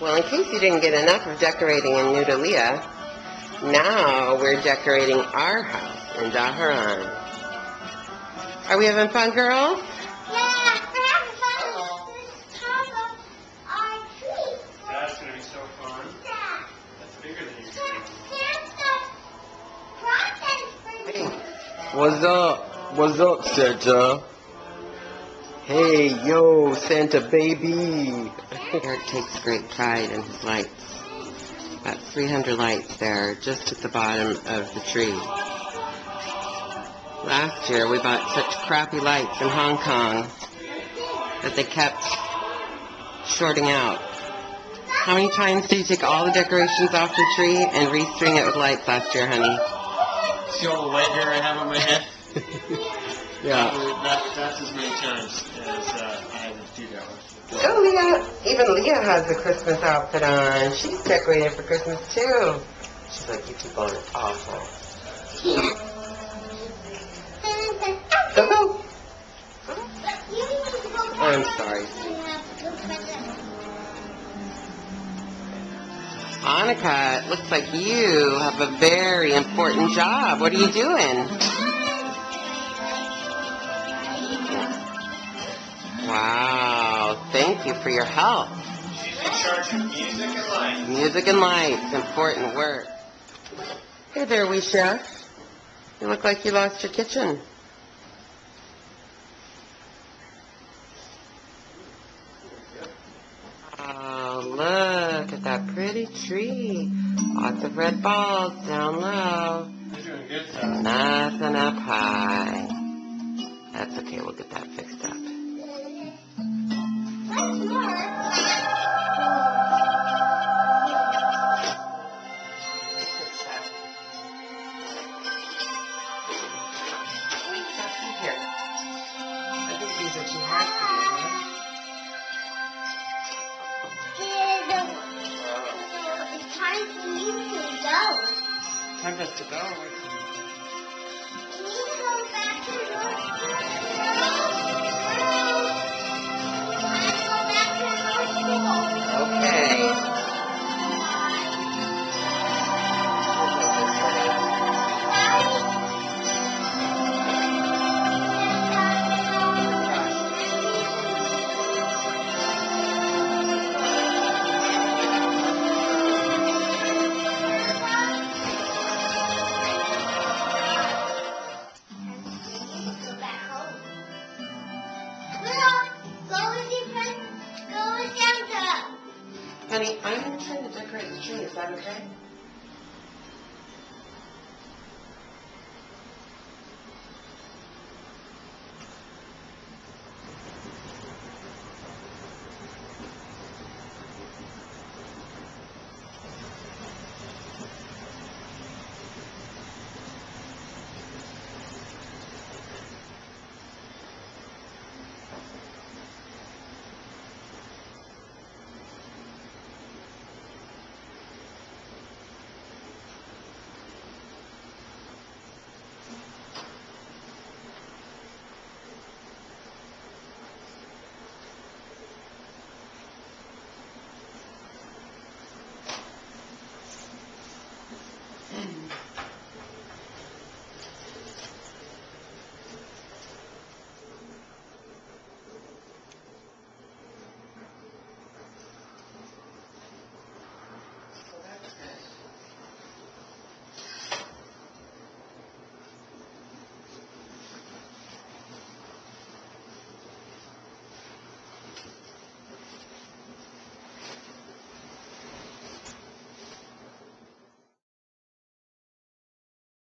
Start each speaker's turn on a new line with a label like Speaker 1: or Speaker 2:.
Speaker 1: Well, in case you didn't get enough of decorating in Nudalia, now we're decorating our house in Dhahran. Are we having fun, girls?
Speaker 2: Yeah, we're having fun. This is top of our tree.
Speaker 3: That's gonna be so fun.
Speaker 2: Yeah.
Speaker 3: That's bigger than your
Speaker 2: Here's
Speaker 3: tree.
Speaker 2: the
Speaker 1: Hey.
Speaker 4: What's up? What's up, Santa?
Speaker 1: Hey, yo, Santa baby. Erik takes great pride in his lights. About 300 lights there, just at the bottom of the tree. Last year, we bought such crappy lights in Hong Kong that they kept shorting out. How many times did you take all the decorations off the tree and restring it with lights last year, honey?
Speaker 3: See all the white hair I have on my head?
Speaker 1: Yeah.
Speaker 3: That, that's as many times as uh, I had to do that with.
Speaker 1: Oh, Leah, even Leah has a Christmas outfit on. She's decorated for Christmas too. She's like, you people are awful. Go, go.
Speaker 2: You need to go back.
Speaker 1: I'm sorry. Annika, it looks like you have a very important job. What are you doing? Wow, thank you for your help.
Speaker 3: Music and lights.
Speaker 1: Music and lights, important work. Hey there, wee chef. You look like you lost your kitchen. Oh, look at that pretty tree. Lots of red balls down low. Nothing up high. That's okay, we'll get that fixed up. I think these are too hard for you, huh?
Speaker 2: It's time for me to go.
Speaker 3: Time for us to go.
Speaker 2: We need to go back to North
Speaker 1: Honey, I'm trying to decorate the tree. Is that okay?